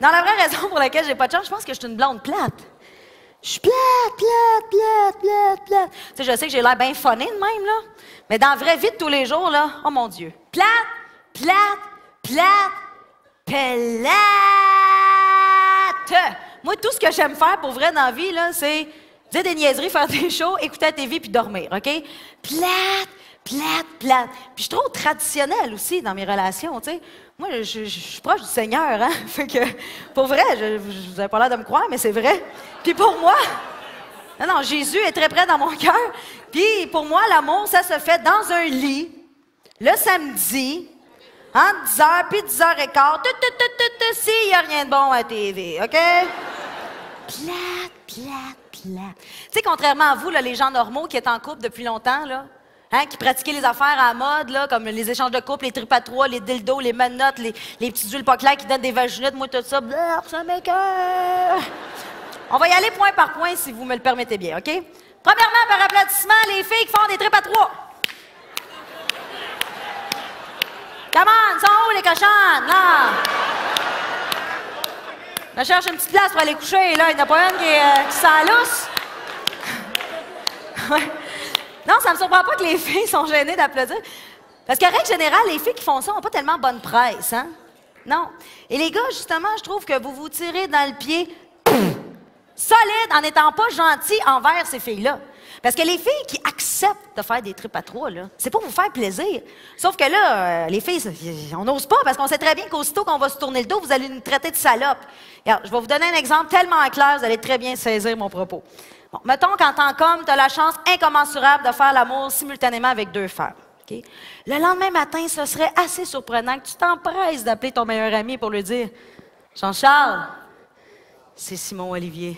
Non, la vraie raison pour laquelle j'ai pas de chance, je pense que je suis une blonde plate. Je suis plate, plate, plate, plate, plate. Tu sais, je sais que j'ai l'air bien funny de même, là. Mais dans la vraie vie de tous les jours, là, oh mon Dieu. Plate, plate, plate, plate. Moi, tout ce que j'aime faire pour vrai dans la vie, là, c'est dire des niaiseries, faire des shows, écouter la TV puis dormir, OK? Plate, plate, plate. Puis je suis trop traditionnelle aussi dans mes relations, tu sais. Moi, je, suis proche du Seigneur, hein? Fait que, pour vrai, je, vous avez pas l'air de me croire, mais c'est vrai. Puis pour moi, non, non, Jésus est très près dans mon cœur. Puis pour moi, l'amour, ça se fait dans un lit, le samedi, entre 10h puis 10h15, tout, tout, tout, tout, tout, s'il n'y a rien de bon à TV, OK? Plate, plate, plate. Tu sais, contrairement à vous, là, les gens normaux qui étaient en couple depuis longtemps, là, hein, qui pratiquaient les affaires à mode, là, comme les échanges de couple, les tripes à trois, les dildos, les menottes, les, les petites huiles pas claires qui donnent des vaginottes, moi, tout ça, ça. On va y aller point par point si vous me le permettez bien, OK? Premièrement, par applaudissement, les filles qui font des tripes à trois. Come on, sont où les cochonnes? Là? Je cherche une petite place pour aller coucher, là. Il n'y en a pas une qui, euh, s'en. Non, ça me surprend pas que les filles sont gênées d'applaudir. Parce qu'en règle générale, les filles qui font ça n'ont pas tellement bonne presse, hein? Non. Et les gars, justement, je trouve que vous vous tirez dans le pied solide en n'étant pas gentil envers ces filles-là. Parce que les filles qui acceptent de faire des tripes à trois, c'est pour vous faire plaisir. Sauf que là, euh, les filles, on n'ose pas parce qu'on sait très bien qu'aussitôt qu'on va se tourner le dos, vous allez nous traiter de salope. Je vais vous donner un exemple tellement clair, vous allez très bien saisir mon propos. Mettons qu'en tant qu'homme, tu as la chance incommensurable de faire l'amour simultanément avec deux femmes. Le lendemain matin, ce serait assez surprenant que tu t'empresses d'appeler ton meilleur ami pour lui dire Jean-Charles, c'est Simon Olivier.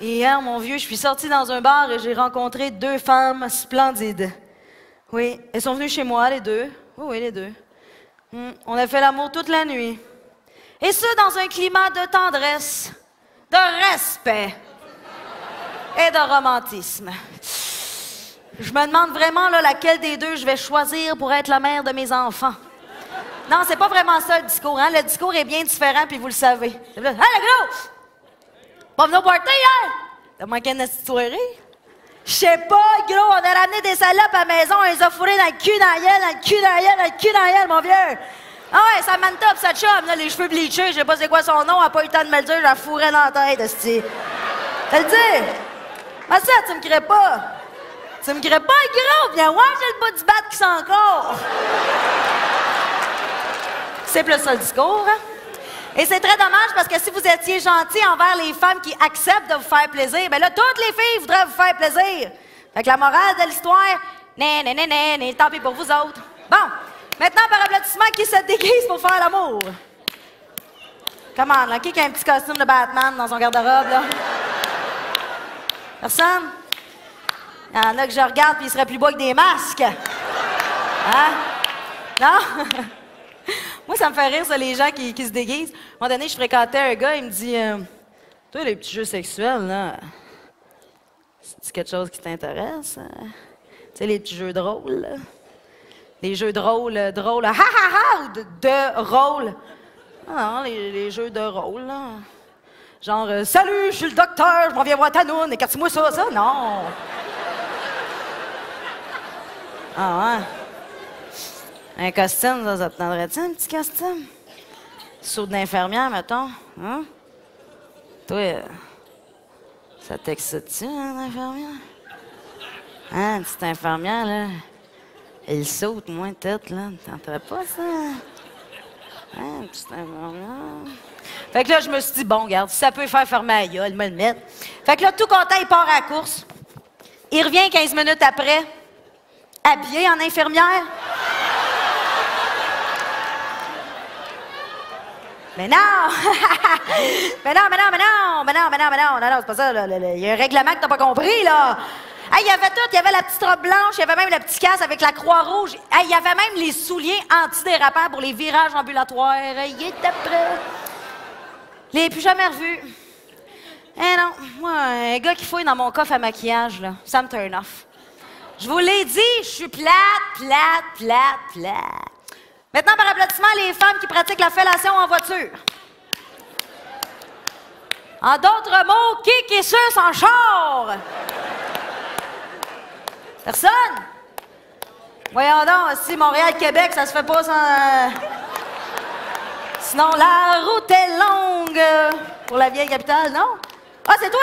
Hier, mon vieux, je suis sortie dans un bar et j'ai rencontré deux femmes splendides. Oui, elles sont venues chez moi, les deux. Oui, oui, les deux. Hmm, On a fait l'amour toute la nuit. Et ce, dans un climat de tendresse, de respect et de romantisme. Je me demande vraiment laquelle des deux je vais choisir pour être la mère de mes enfants. Non, c'est pas vraiment ça le discours. Hein? Le discours est bien différent, puis vous le savez. Le gros! Pas venu au party hier? T'as manqué une soirée? Je sais pas, gros, on a ramené des salopes à la maison, on les a fourrés dans le cul, dans la dans le cul, dans la dans le cul, dans mon vieux. Ah ouais, ça man top, ça chum, là, les cheveux bleachés, je sais pas c'est quoi son nom, elle a pas eu le temps de me le dire, je la fourrais dans la tête, esti. T'as le dit? Mais ça, tu me crées pas. Tu me crées pas, gros, viens voir, j'ai le bas du bat qui sent encore. C'est plus ça le discours, hein? Et c'est très dommage parce que si vous étiez gentil envers les femmes qui acceptent de vous faire plaisir, bien là, toutes les filles voudraient vous faire plaisir. Fait que la morale de l'histoire, né, né, né, né, né, tant pis pour vous autres. Bon, maintenant par applaudissement, qui se déguise pour faire l'amour? Comment, là? Qui a un petit costume de Batman dans son garde-robe, là? Personne? Il y en a que je regarde puis ils seraient plus beaux que des masques. Hein? Non? Moi, ça me fait rire, ça, les gens qui, qui se déguisent. À un moment donné, je fréquentais un gars, il me dit euh, Toi, les petits jeux sexuels, là, c'est quelque chose qui t'intéresse? hein? Tu sais, les petits jeux drôles? Les jeux drôles, euh, drôles, ha ha ha, de, de rôle. Ah non, les, jeux de rôle, là. Genre, euh, salut, je suis le docteur, je m'en viens voir ta noune, écarte-moi ça, ça. Non. Ah ouais. Un costume, ça, ça te tendrait-tu un petit costume? Saut d'infirmière, mettons. Hein? Toi, ça t'excite-tu, hein, infirmière? Hein, une petite infirmière, là? Elle saute, moins tête, là. T'entends pas ça? Hein, une petite infirmière? Fait que là, je me suis dit, bon, regarde, si ça peut faire fermer la gueule, me le mettre. Fait que là, tout content, il part à la course. Il revient 15 minutes après, habillé en infirmière. Mais non! mais non, mais non, mais non! Mais non, mais non, mais non! Non, non, c'est pas ça. là. Il y a un règlement que t'as pas compris, là! Hey, il y avait tout. Il y avait la petite robe blanche, il y avait même le petit casque avec la croix rouge. Hey, il y avait même les souliers antidérapants pour les virages ambulatoires. Il était prêt. Je l'ai plus jamais revu. Eh non, moi, un gars qui fouille dans mon coffre à maquillage, là, ça me turn off. Je vous l'ai dit, je suis plate, plate, plate, plate. Maintenant, par applaudissement, les femmes qui pratiquent la fellation en voiture. En d'autres mots, qui qui suce en char? Personne? Voyons donc, si Montréal-Québec, ça se fait pas sans... euh, Sinon, la route est longue pour la vieille capitale, non? Ah, c'est toi!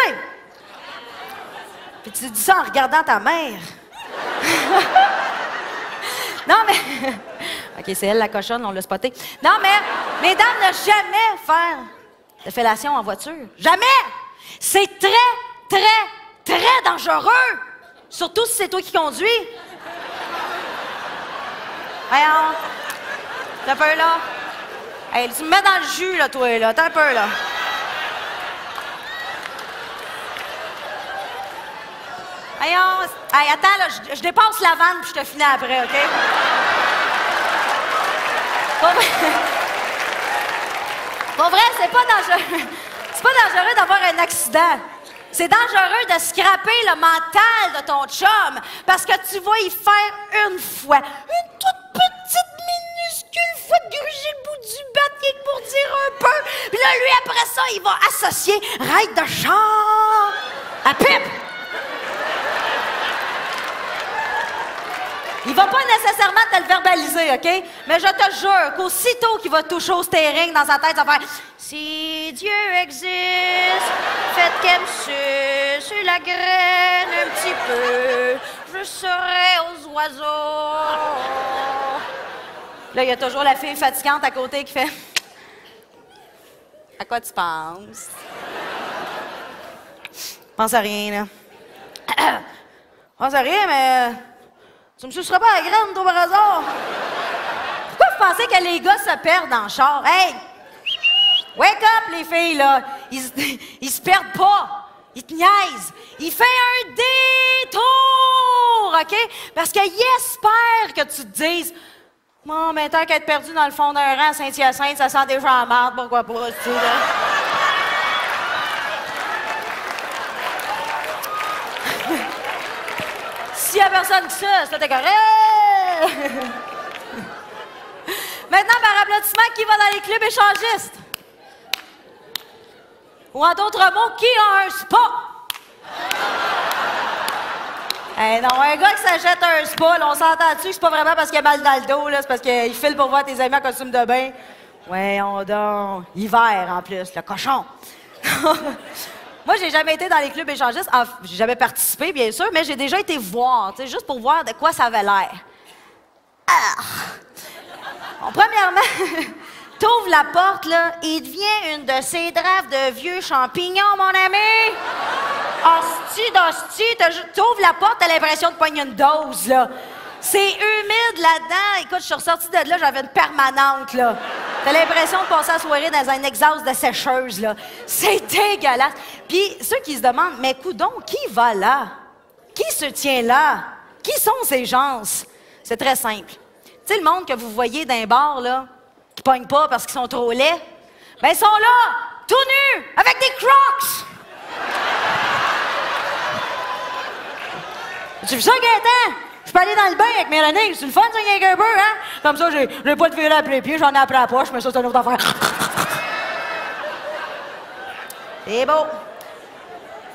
Puis tu dis ça en regardant ta mère. non, mais... OK, c'est elle la cochonne, on l'a spoté. Non, mais, mesdames, ne jamais faire de fellation en voiture. Jamais! C'est très, très, très dangereux! Surtout si c'est toi qui conduis. Voyons. T'as un peu, là? Hey, tu me mets dans le jus, là, toi, là. T'as un peu, là. Voyons. Hey, attends, là, je, je dépasse la vanne, puis je te finis après, OK? Pas vrai, vrai, c'est pas dangereux. C'est pas dangereux d'avoir un accident. C'est dangereux de scraper le mental de ton chum parce que tu vas y faire une fois. Une toute petite minuscule fois de gruger le bout du bat qui est pour dire un peu. Puis là, lui, après ça, il va associer ride de char à pipe. Il va pas nécessairement te le verbaliser, OK? Mais je te jure qu'aussitôt qu'il va toucher au steering dans sa tête, ça va faire Si Dieu existe, faites qu'elle me sur la graine un petit peu, je serai aux oiseaux. Là, il y a toujours la fille fatigante à côté qui fait À quoi tu penses? Pense à rien, là. Pense à rien, mais. Tu me suceras pas la graine, toi, par hasard? Pourquoi vous pensez que les gars se perdent en char? Hey! Wake up, les filles, là! Ils, ils se perdent pas! Ils te niaisent! Il fait un détour, OK? Parce qu'il espère que tu te dises Bon, mais tant qu'être perdu dans le fond d'un rang à Saint-Hyacinthe, ça sent déjà la marde, pourquoi pas, tu sais, là? Personne qui ça, c'était correct. Maintenant, par applaudissement, qui va dans les clubs échangistes? Ou en d'autres mots, qui a un spa? Eh non, un gars qui s'achète un spa, on s'entend dessus, c'est pas vraiment parce qu'il a mal dans le dos, c'est parce qu'il file pour voir tes amis en costume de bain. Ouais, on donc. Hiver en plus, le cochon. Moi, j'ai jamais été dans les clubs échangistes. Ah, j'ai jamais participé, bien sûr, mais j'ai déjà été voir, juste pour voir de quoi ça avait l'air. Ah! Bon, premièrement, t'ouvres la porte, là, il devient une de ces drafts de vieux champignons, mon ami. Hostie ju- t'ouvres la porte, t'as l'impression de pogner une dose, là. C'est humide là-dedans. Écoute, je suis ressortie de là, j'avais une permanente, là. T'as l'impression de passer la soirée dans un exhaust de sécheuse, là. C'est dégueulasse. Puis ceux qui se demandent, mais coudon, qui va là? Qui se tient là? Qui sont ces gens? C'est très simple. Tu sais, le monde que vous voyez d'un bar, là, qui pognent pas parce qu'ils sont trop laids, ben ils sont là, tout nus, avec des crocs! Tu vu ça, Gaëtan? Je peux aller dans le bain avec Mélanie. C'est le fun, ça, avec un peu, hein? Comme ça, j'ai j'ai pas de virer après les pieds, j'en ai après la poche, mais ça, c'est une autre affaire. C'est beau.